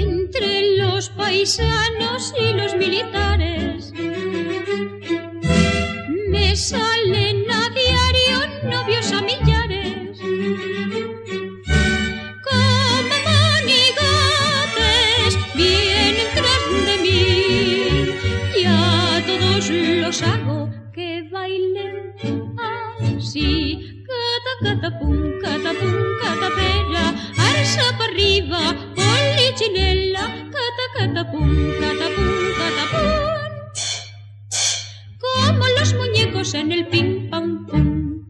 entre los paisanos y los militares. Me salen a diario novios a millares. Como monigotes vienen tras de mí y a todos los hago que bailen así. Cata, cata, pum, cata, polichinela, cata, cata, pum, cata, pum, catapum. Como los muñecos en el ping pam pum.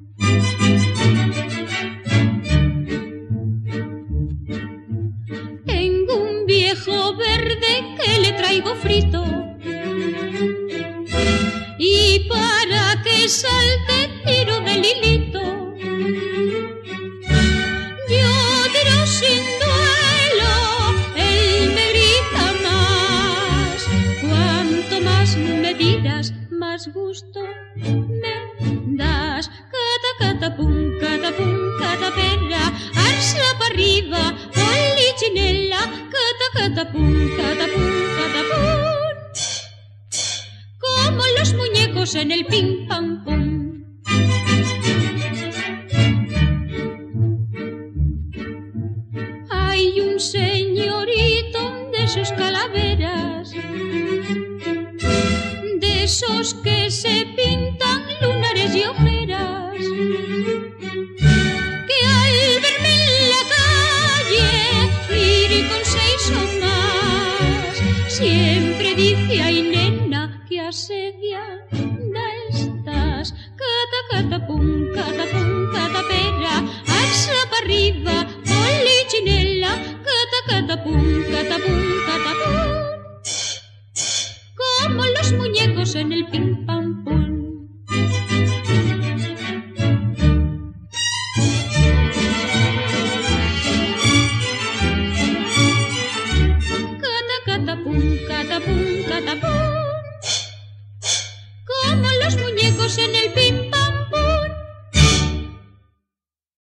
Tengo un viejo verde que le traigo frito. Y para que salte tiro del hilito. Gusto me das. Cata, cata, pum, cata, pum, cata, perra, arsa para arriba, polichinela, cata, cata, pum, cata, pum, cata, pum. Como los muñecos en el ping pam pum. Hay un señorito de esos calaveras, de esos que se pintan lunares y ojeras, que al verme en la calle ir con seis o más, siempre dice ay nena que asediada estás, cata cata pum, cata pum, cata pera, para arriba, polichinela, cata cata pum, cata pum, cata pum. Como los muñecos en el ping Como los muñecos en el